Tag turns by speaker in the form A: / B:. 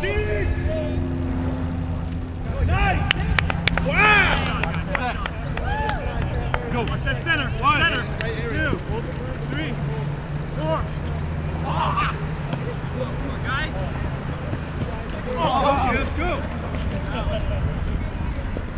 A: Go,